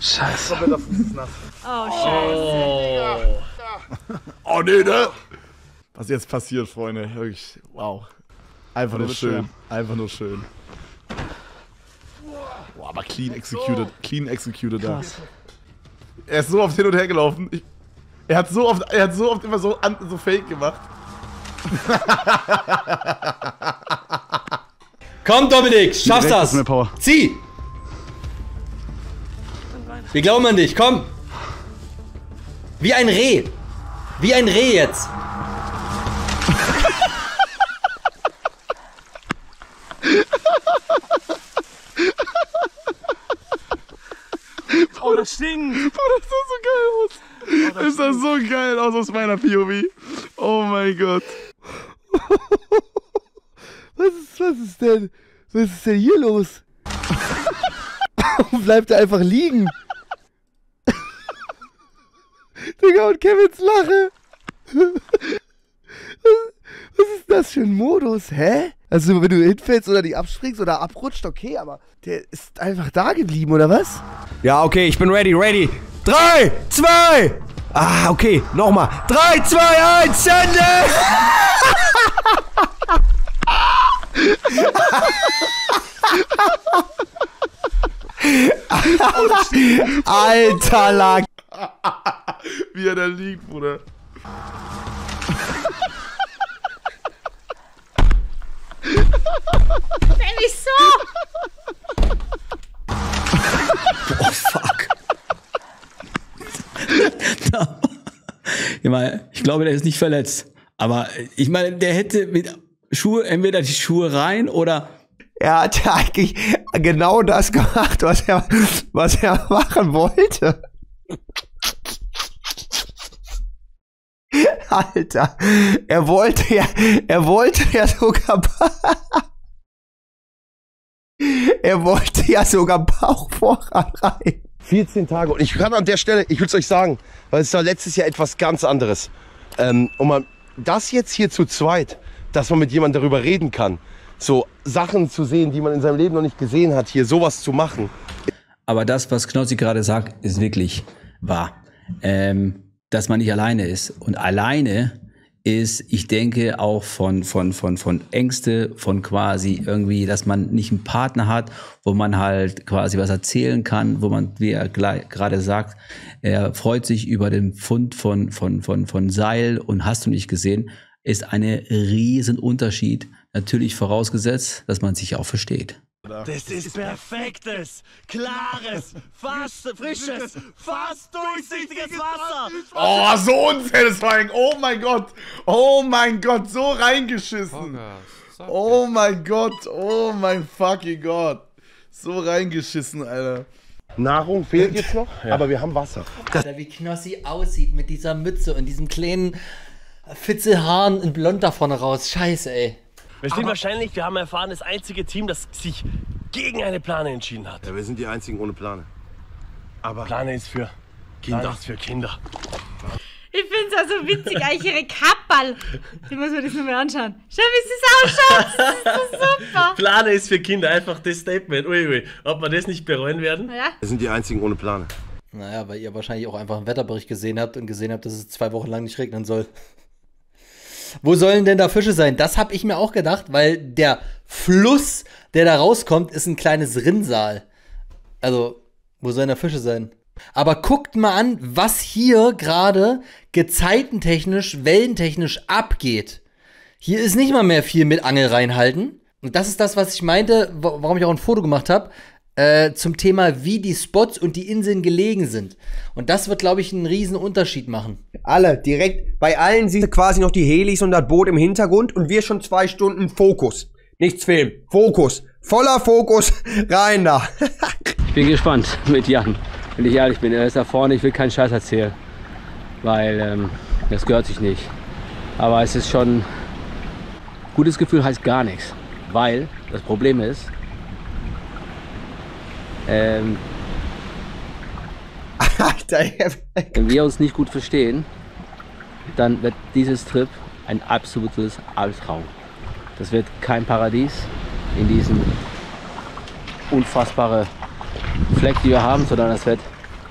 Scheiße. Kompletter Fuß ist nass. Oh, scheiße. Oh, nee, ne? Was jetzt passiert, Freunde. Wirklich, wow. Einfach nur schön. Einfach nur schön. Boah, aber clean executed. Clean executed da. Krass. Er ist so oft hin und her gelaufen. Ich, er hat so oft, er hat so oft immer so, an, so fake gemacht. Komm, Dominik, Direkt das! auf mehr Power. Zieh! Wir glauben an dich, komm! Wie ein Reh! Wie ein Reh jetzt! Oh, das stinkt. Boah, das sah so geil aus. das sah so geil aus aus meiner POV. Oh mein Gott. Was ist, was ist denn? Was ist denn hier los? Warum bleibt er einfach liegen? Digga, und Kevins Lache. Was ist das für ein Modus? Hä? Also, wenn du hinfällst oder nicht abspringst oder abrutscht, okay, aber der ist einfach da geblieben, oder was? Ja, okay, ich bin ready, ready. Drei, zwei. Ah, okay, nochmal. Drei, zwei, eins, Sende! Alter Lack. Wie er da liegt, Bruder. Nämlich so! Oh, fuck. Ich meine, ich glaube, der ist nicht verletzt. Aber ich meine, der hätte mit Schuhe, entweder die Schuhe rein oder. Er hat ja eigentlich genau das gemacht, was er, was er machen wollte. Alter, er wollte ja, er wollte ja sogar, er wollte ja sogar Bauchvorrat rein. 14 Tage. Und ich kann an der Stelle, ich will es euch sagen, weil es war letztes Jahr etwas ganz anderes. Ähm, und man, das jetzt hier zu zweit, dass man mit jemandem darüber reden kann, so Sachen zu sehen, die man in seinem Leben noch nicht gesehen hat, hier sowas zu machen. Aber das, was Knossi gerade sagt, ist wirklich wahr. Ähm, dass man nicht alleine ist. Und alleine ist, ich denke, auch von, von, von, von Ängste, von quasi irgendwie, dass man nicht einen Partner hat, wo man halt quasi was erzählen kann, wo man, wie er gerade sagt, er freut sich über den Fund von, von, von, von Seil und hast du nicht gesehen, ist eine riesen Unterschied. Natürlich vorausgesetzt, dass man sich auch versteht. Das ist perfektes, klares, fast frisches, fast durchsichtiges Wasser. Oh, so unsatisfying. Oh mein Gott. Oh mein Gott, so reingeschissen. Oh mein Gott. Oh mein fucking Gott. So reingeschissen, Alter. Nahrung fehlt jetzt noch, aber wir haben Wasser. Alter, wie Knossi aussieht mit dieser Mütze und diesem kleinen Fitzelhaaren in Blond da vorne raus. Scheiße, ey. Wir sind wahrscheinlich, wir haben erfahren, das einzige Team, das sich gegen eine Plane entschieden hat. Ja, wir sind die einzigen ohne Plane. Aber Plane ist für Kinder. Plane ist für Kinder. Ich finde es also witzig, eigentlich ihre Kapperl. Ich muss mir das nochmal anschauen. Schau, wie sie es ausschaut. Das ist so super. Plane ist für Kinder, einfach das Statement. Ui, ui. Ob wir das nicht bereuen werden? Ja. Wir sind die einzigen ohne Plane. Naja, weil ihr wahrscheinlich auch einfach einen Wetterbericht gesehen habt und gesehen habt, dass es zwei Wochen lang nicht regnen soll. Wo sollen denn da Fische sein? Das habe ich mir auch gedacht, weil der Fluss, der da rauskommt, ist ein kleines Rinnsal. Also, wo sollen da Fische sein? Aber guckt mal an, was hier gerade gezeitentechnisch, wellentechnisch abgeht. Hier ist nicht mal mehr viel mit Angel reinhalten. Und das ist das, was ich meinte, wa- warum ich auch ein Foto gemacht habe, äh, zum Thema, wie die Spots und die Inseln gelegen sind. Und das wird, glaube ich, einen riesen Unterschied machen. Alle, direkt, bei allen siehst du quasi noch die Helis und das Boot im Hintergrund und wir schon zwei Stunden Fokus. Nichts filmen. Fokus. Voller Fokus. Rein da. Ich bin gespannt mit Jan. wenn ich ehrlich bin. Er ist da vorne, ich will keinen Scheiß erzählen, weil ähm, das gehört sich nicht. Aber es ist schon, gutes Gefühl heißt gar nichts, weil das Problem ist, ähm, wenn wir uns nicht gut verstehen, dann wird dieses Trip ein absolutes Albtraum. Das wird kein Paradies in diesem unfassbare Fleck, die wir haben, sondern es wird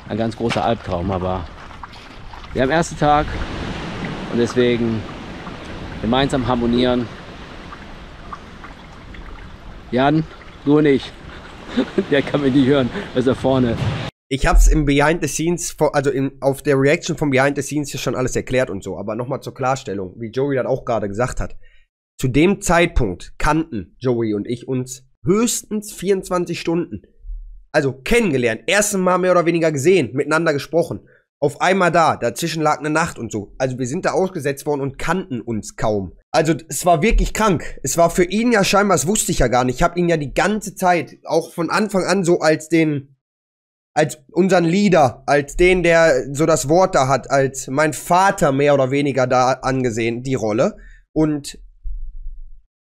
ein ganz großer Albtraum. Aber wir haben ersten Tag und deswegen gemeinsam harmonieren. Jan, du und ich. Der kann mich nicht hören, ist da vorne. Ich hab's im Behind the Scenes, also in, auf der Reaction vom Behind the Scenes schon alles erklärt und so. Aber nochmal zur Klarstellung, wie Joey das auch gerade gesagt hat. Zu dem Zeitpunkt kannten Joey und ich uns höchstens 24 Stunden. Also kennengelernt, erstes Mal mehr oder weniger gesehen, miteinander gesprochen. Auf einmal da, dazwischen lag eine Nacht und so. Also wir sind da ausgesetzt worden und kannten uns kaum. Also es war wirklich krank. Es war für ihn ja scheinbar, das wusste ich ja gar nicht. Ich habe ihn ja die ganze Zeit, auch von Anfang an so als den, als unseren Leader, als den, der so das Wort da hat, als mein Vater mehr oder weniger da angesehen, die Rolle. Und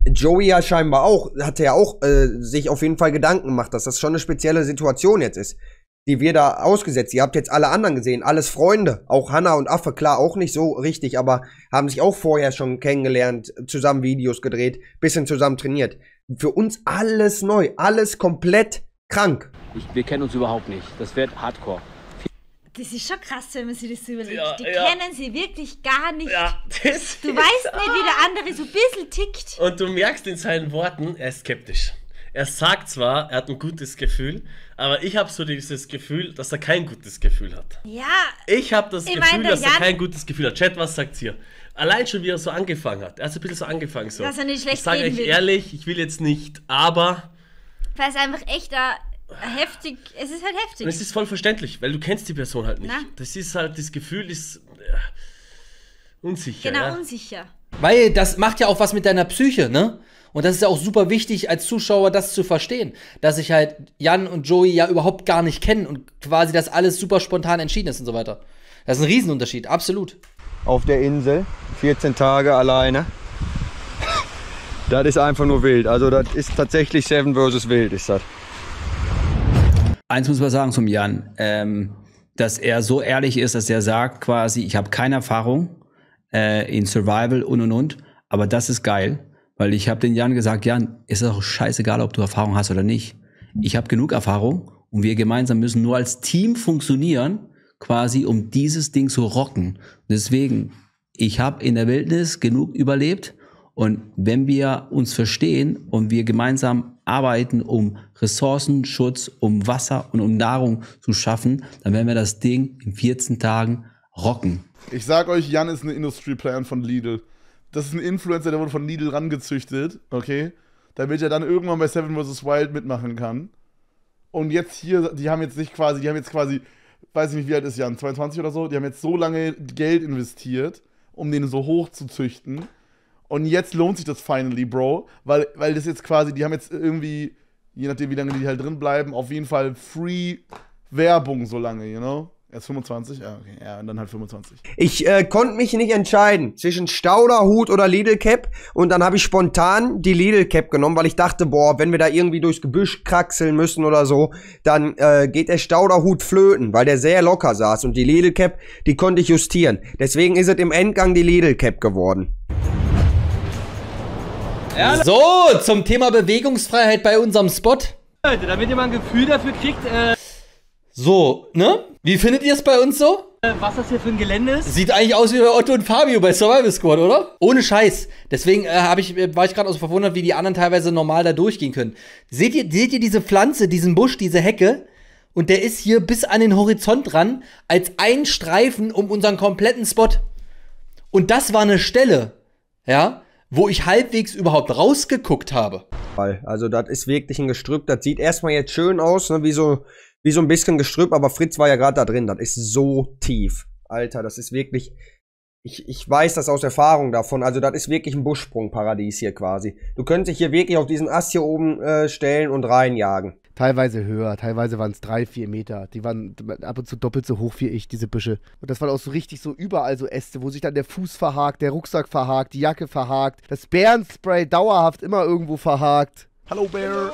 Joey ja scheinbar auch, hatte ja auch äh, sich auf jeden Fall Gedanken gemacht, dass das schon eine spezielle Situation jetzt ist, die wir da ausgesetzt. Ihr habt jetzt alle anderen gesehen, alles Freunde, auch Hannah und Affe, klar, auch nicht so richtig, aber haben sich auch vorher schon kennengelernt, zusammen Videos gedreht, bisschen zusammen trainiert. Für uns alles neu, alles komplett krank. Ich, wir kennen uns überhaupt nicht. Das wird Hardcore. Das ist schon krass, wenn man sich das überlegt. Ja, die ja. kennen sie wirklich gar nicht. Ja, das du ist- weißt nicht, wie der andere so ein bisschen tickt. Und du merkst in seinen Worten, er ist skeptisch. Er sagt zwar, er hat ein gutes Gefühl, aber ich habe so dieses Gefühl, dass er kein gutes Gefühl hat. Ja. Ich habe das Ich Gefühl, meine, dass er Jan- kein gutes Gefühl hat. Chat, was sagt's hier? Allein schon, wie er so angefangen hat. Er hat so ein bisschen so angefangen. So. Dass er nicht schlecht ich sage euch will. ehrlich, ich will jetzt nicht, aber. Weil es einfach echt da heftig, es ist halt heftig. Und es ist voll verständlich, weil du kennst die Person halt nicht. Na. Das ist halt, das Gefühl ist äh, unsicher. genau, ja? unsicher. Weil das macht ja auch was mit deiner Psyche, ne? Und das ist ja auch super wichtig als Zuschauer, das zu verstehen. Dass sich halt Jan und Joey ja überhaupt gar nicht kennen und quasi das alles super spontan entschieden ist und so weiter. Das ist ein Riesenunterschied, absolut. auf der Insel, 14 Tage alleine. Das ist einfach nur wild. Also das ist tatsächlich Seven versus Wild ist das. Eins muss man sagen zum Jan, ähm, dass er so ehrlich ist, dass er sagt quasi, ich habe keine Erfahrung äh, in Survival und und und, aber das ist geil, weil ich habe den Jan gesagt, Jan, ist doch scheißegal, ob du Erfahrung hast oder nicht. Ich habe genug Erfahrung und wir gemeinsam müssen nur als Team funktionieren, quasi um dieses Ding zu rocken. Deswegen, ich habe in der Wildnis genug überlebt und wenn wir uns verstehen und wir gemeinsam arbeiten, um Ressourcenschutz, um Wasser und um Nahrung zu schaffen, dann werden wir das Ding in 14 Tagen rocken. Ich sag euch, Jan ist ein Industry-Player von Lidl. Das ist ein Influencer, der wurde von Lidl rangezüchtet, okay? Damit er dann irgendwann bei Seven vs. Wild mitmachen kann. Und jetzt hier, die haben jetzt nicht quasi, die haben jetzt quasi, weiß ich nicht, wie alt ist Jan, 22 oder so? Die haben jetzt so lange Geld investiert, um den so hoch zu züchten. Und jetzt lohnt sich das finally, Bro. Weil, weil das jetzt quasi, die haben jetzt irgendwie, je nachdem, wie lange die halt drin bleiben, auf jeden Fall free Werbung so lange, you know? Er ist 25? Ja, okay. Ja, und dann halt 25. Ich äh, konnte mich nicht entscheiden zwischen Stauderhut oder Lidl Cap und dann habe ich spontan die Lidl Cap genommen, weil ich dachte, boah, wenn wir da irgendwie durchs Gebüsch kraxeln müssen oder so, dann äh, geht der Stauderhut flöten, weil der sehr locker saß und die Lidl Cap, die konnte ich justieren. Deswegen ist es im Endgang die Lidl Cap geworden. So, zum Thema Bewegungsfreiheit bei unserem Spot. Leute, damit ihr mal ein Gefühl dafür kriegt, äh, So, ne? Wie findet ihr es bei uns so? was das hier für ein Gelände ist. Sieht eigentlich aus wie bei Otto und Fabio bei Survival Squad, oder? Ohne Scheiß. Deswegen äh, ich, äh, war ich gerade auch so verwundert, wie die anderen teilweise normal da durchgehen können. Seht ihr, seht ihr diese Pflanze, diesen Busch, diese Hecke? Und der ist hier bis an den Horizont ran, als ein Streifen um unseren kompletten Spot. Und das war eine Stelle, ja, wo ich halbwegs überhaupt rausgeguckt habe. Weil, Also das ist wirklich ein Gestrüpp. Das sieht erstmal jetzt schön aus, ne, wie so wie so ein bisschen Gestrüpp, aber Fritz war ja gerade da drin. Das ist so tief. Alter, das ist wirklich ich, ich weiß das aus Erfahrung davon. Also das ist wirklich ein Buschsprungparadies hier quasi. Du könntest dich hier wirklich auf diesen Ast hier oben äh, stellen und reinjagen. Teilweise höher, teilweise waren es drei, vier Meter. Die waren ab und zu doppelt so hoch wie ich, diese Büsche. Und das waren auch so richtig so überall so Äste, wo sich dann der Fuß verhakt, der Rucksack verhakt, die Jacke verhakt, das Bärenspray dauerhaft immer irgendwo verhakt. Hallo Bär.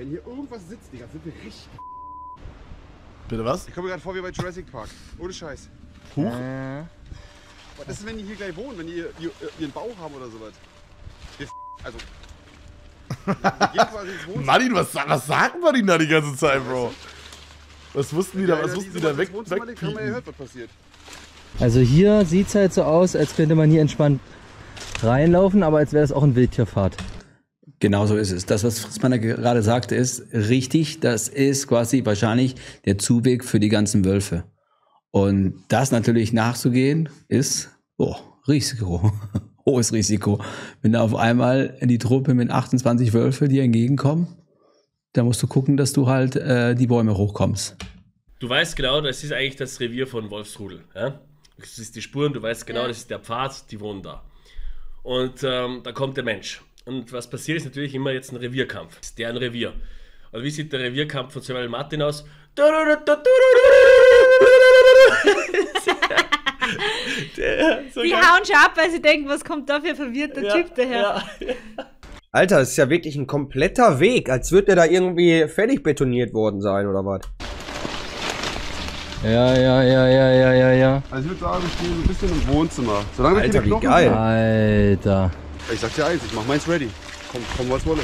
Wenn hier irgendwas sitzt, Digga, sind wir richtig. Bitte was? Ich komme mir gerade vor wie bei Jurassic Park. Ohne Scheiß. Huch. Was ist, wenn die hier gleich wohnen, wenn die ihr, ihr, ihren Bauch haben oder sowas? Wir f- Also. wir gehen quasi ins Wohnzimmer. Martin, was, was sagen wir denn da die ganze Zeit, Bro? Was wussten die da, was wussten die da weg, Wohnzimmer, haben wir ja wegpiepen? gehört, was passiert. Also hier sieht es halt so aus, als könnte man hier entspannt reinlaufen, aber als wäre es auch ein Wildtierfahrt. Genau so ist es. Das, was Fritz Manner gerade sagte, ist richtig. Das ist quasi wahrscheinlich der Zuweg für die ganzen Wölfe. Und das natürlich nachzugehen, ist oh, Risiko. Hohes Risiko. Wenn da auf einmal die Truppe mit 28 Wölfe dir entgegenkommen, dann musst du gucken, dass du halt äh, die Bäume hochkommst. Du weißt genau, das ist eigentlich das Revier von Wolfsrudel. Ja? Du siehst die Spuren, du weißt genau, das ist der Pfad, die wohnen da. Und ähm, da kommt der Mensch. Und was passiert, ist natürlich immer jetzt ein Revierkampf. Das ist deren Revier. Und wie sieht der Revierkampf von Samuel Martin aus? Der, so Die hauen schon ab, weil sie denken, was kommt da für ein verwirrter Ja, Typ daher. Alter, das ist ja wirklich ein kompletter Weg, als würde der da irgendwie fertig betoniert worden sein oder was. Ja, ja, ja, ja, ja, ja, ja. Also ich würde sagen, ich stehe ein bisschen im Wohnzimmer. Solange Alter, wie geil. Alter. Ich sag dir eins, ich mach meins ready. Komm, komm was wolle.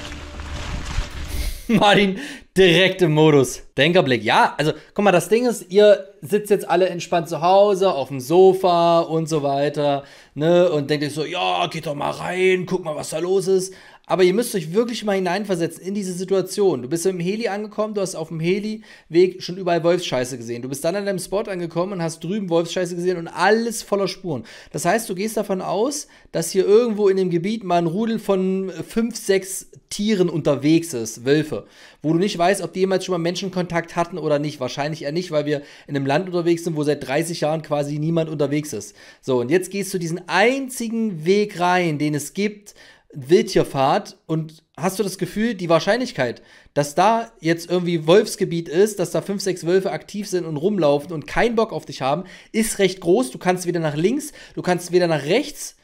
Martin, direkt im Modus. Denkerblick. Ja, also guck mal, das Ding ist, ihr sitzt jetzt alle entspannt zu Hause, auf dem Sofa und so weiter, ne? Und denkt euch so, ja, geht doch mal rein, guck mal, was da los ist. Aber ihr müsst euch wirklich mal hineinversetzen in diese Situation. Du bist im Heli angekommen, du hast auf dem Heli-Weg schon überall Wolfsscheiße gesehen. Du bist dann an deinem Spot angekommen und hast drüben Wolfsscheiße gesehen und alles voller Spuren. Das heißt, du gehst davon aus, dass hier irgendwo in dem Gebiet mal ein Rudel von fünf, sechs Tieren unterwegs ist, Wölfe, wo du nicht weißt, ob die jemals schon mal Menschenkontakt hatten oder nicht. Wahrscheinlich eher nicht, weil wir in einem Land unterwegs sind, wo seit 30 Jahren quasi niemand unterwegs ist. So, und jetzt gehst du diesen einzigen Weg rein, den es gibt, Wildtierfahrt und hast du das Gefühl, die Wahrscheinlichkeit, dass da jetzt irgendwie Wolfsgebiet ist, dass da fünf, sechs Wölfe aktiv sind und rumlaufen und keinen Bock auf dich haben, ist recht groß. Du kannst weder nach links, du kannst weder nach rechts.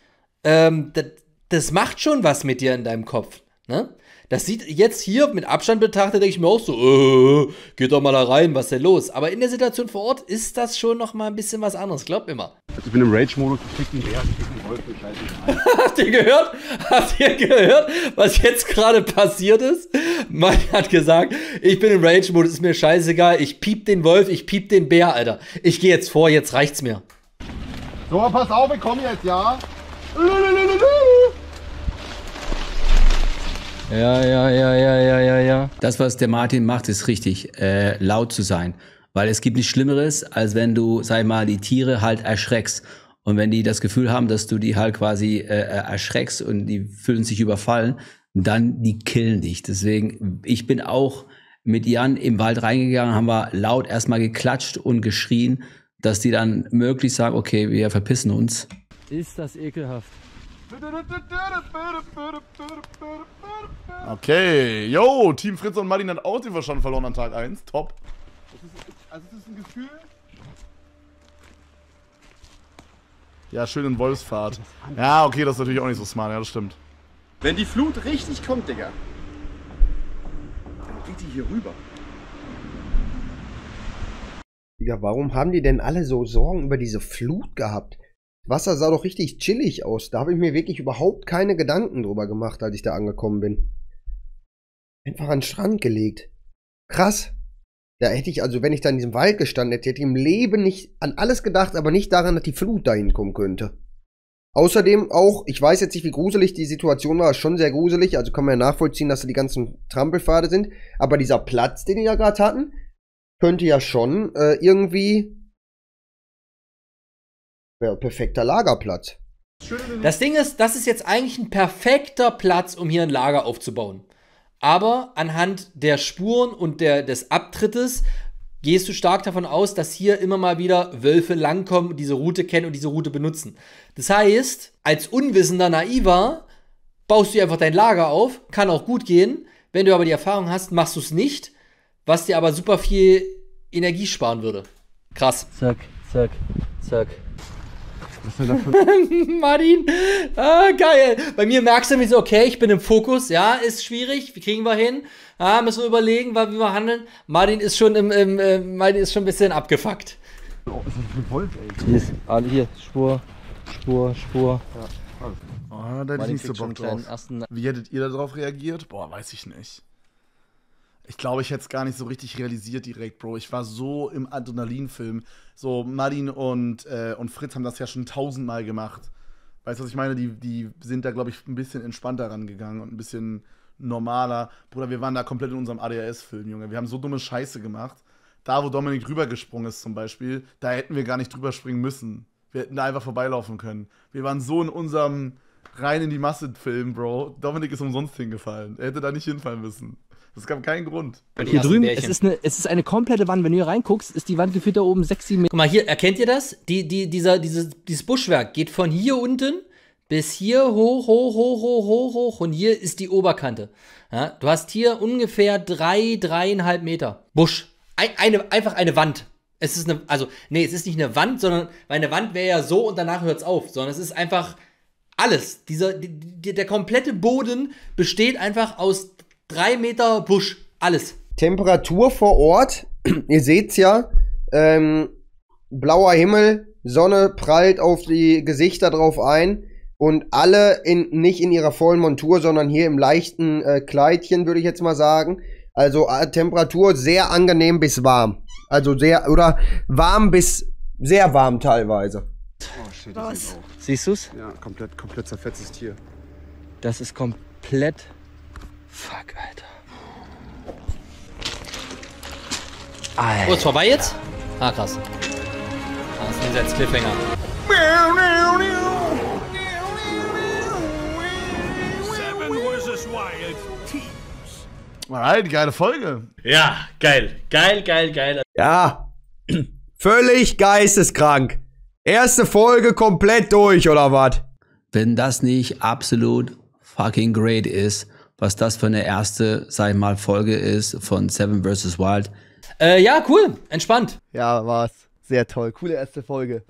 Ähm, das, das macht schon was mit dir in deinem Kopf. Ne? Das sieht jetzt hier mit Abstand betrachtet, denke ich mir auch so, äh, geht doch mal da rein, was ist denn los? Aber in der Situation vor Ort ist das schon noch mal ein bisschen was anderes, glaub mir mal. Ich bin im Rage-Modus, ich krieg den Bär, ich krieg den Wolf, ich scheiße. Habt ihr gehört? Habt ihr gehört, was jetzt gerade passiert ist? Mike hat gesagt, ich bin im Rage-Modus, ist mir scheißegal. Ich piep den Wolf, ich piep den Bär, Alter. Ich gehe jetzt vor, jetzt reicht's mir. So, pass auf, ich komm jetzt, ja? Ja, ja, ja, ja, ja, ja, ja. Das, was der Martin macht, ist richtig, äh, laut zu sein. Weil es gibt nichts Schlimmeres, als wenn du, sag ich mal, die Tiere halt erschreckst. Und wenn die das Gefühl haben, dass du die halt quasi äh, äh, erschreckst und die fühlen sich überfallen, dann die killen dich. Deswegen, ich bin auch mit Jan im Wald reingegangen, haben wir laut erstmal geklatscht und geschrien, dass die dann möglichst sagen, okay, wir verpissen uns. Ist das ekelhaft. Okay, yo, Team Fritz und Martin hat auch den Verstand verloren an Tag 1. Top. Also es ist ein Gefühl, Ja, schön in Wolfsfahrt. Ja, okay, das ist natürlich auch nicht so smart, ja, das stimmt. wenn die Flut richtig kommt, Digga, dann geht die hier rüber. Digga, warum haben die denn alle so Sorgen über diese Flut gehabt? Wasser sah doch richtig chillig aus. Da habe ich mir wirklich überhaupt keine Gedanken drüber gemacht, als ich da angekommen bin. Einfach an den Strand gelegt. Krass. Da hätte ich, also wenn ich da in diesem Wald gestanden hätte, hätte ich im Leben nicht an alles gedacht, aber nicht daran, dass die Flut dahin kommen könnte. Außerdem auch, ich weiß jetzt nicht, wie gruselig die Situation war, schon sehr gruselig, also kann man ja nachvollziehen, dass da die ganzen Trampelpfade sind, aber dieser Platz, den die ja gerade hatten, könnte ja schon äh, irgendwie ja, perfekter Lagerplatz. Das Ding ist, das ist jetzt eigentlich ein perfekter Platz, um hier ein Lager aufzubauen. Aber anhand der Spuren und der, des Abtrittes gehst du stark davon aus, dass hier immer mal wieder Wölfe langkommen, diese Route kennen und diese Route benutzen. Das heißt, als unwissender Naiver baust du dir einfach dein Lager auf, kann auch gut gehen. Wenn du aber die Erfahrung hast, machst du es nicht, was dir aber super viel Energie sparen würde. Krass. Zack, zack, zack. Was ist denn da für Martin, ah, geil. Bei mir merkst du mir so, okay, ich bin im Fokus, ja, ist schwierig, wie kriegen wir hin? Ah, müssen wir überlegen, wie wir handeln. Martin ist schon im, im äh, Martin ist schon ein bisschen abgefuckt. Oh, ist das mit Wolf, ey? Hier ist alle hier. Spur, Spur, Spur. Oh, da hätte ich nicht so Bock drauf. Wie hättet ihr darauf reagiert? Boah, weiß ich nicht. Ich glaube, ich hätte es gar nicht so richtig realisiert direkt, Bro. Ich war so im Adrenalinfilm. So, Martin und, äh, und Fritz haben das ja schon tausendmal gemacht. Weißt du, was ich meine? Die, die sind da, glaube ich, ein bisschen entspannter rangegangen und ein bisschen normaler. Bruder, wir waren da komplett in unserem ADHS-Film, Junge. Wir haben so dumme Scheiße gemacht. Da, wo Dominik rübergesprungen ist zum Beispiel, da hätten wir gar nicht drüber springen müssen. Wir hätten da einfach vorbeilaufen können. Wir waren so in unserem rein in die Masse-Film, Bro. Dominik ist umsonst hingefallen. Er hätte da nicht hinfallen müssen. Es gab keinen Grund. Hier drüben, es ist, eine, es ist eine komplette Wand. Wenn du hier reinguckst, ist die Wand gefühlt da oben 6, 7 Meter. Guck mal, hier, erkennt ihr das? Die, die, dieser, dieses, dieses Buschwerk geht von hier unten bis hier hoch, hoch, hoch, hoch, hoch, hoch und hier ist die Oberkante. Ja, du hast hier ungefähr drei, dreieinhalb Meter Busch. Ein, eine, einfach eine Wand. Es ist eine, also, nee, es ist nicht eine Wand, sondern, weil eine Wand wäre ja so und danach hört es auf, sondern es ist einfach alles. Dieser, die, die, der komplette Boden besteht einfach aus drei Meter Busch. Alles. Temperatur vor Ort, ihr seht's ja, ähm, blauer Himmel, Sonne prallt auf die Gesichter drauf ein und alle in, nicht in ihrer vollen Montur, sondern hier im leichten äh, Kleidchen, würde ich jetzt mal sagen. Also äh, Temperatur sehr angenehm bis warm. Also sehr, oder warm bis sehr warm teilweise. Oh shit, das Was? Siehst du's? Ja, komplett, komplett zerfetztes Tier. Das ist komplett. Fuck, Alter. Alter. Oh, ist vorbei jetzt? Ah, krass. Ah, Das ist jetzt Cliffhanger. Seven vs. Wild Teams. Alright, geile Folge. Ja, geil. Geil, geil, geil. Ja, völlig geisteskrank. Erste Folge komplett durch, oder was? Wenn das nicht absolut fucking great ist, was das für eine erste, sag ich mal, Folge ist von Seven vs. Wild. Äh, ja, cool. Entspannt. Ja, war's. Sehr toll. Coole erste Folge.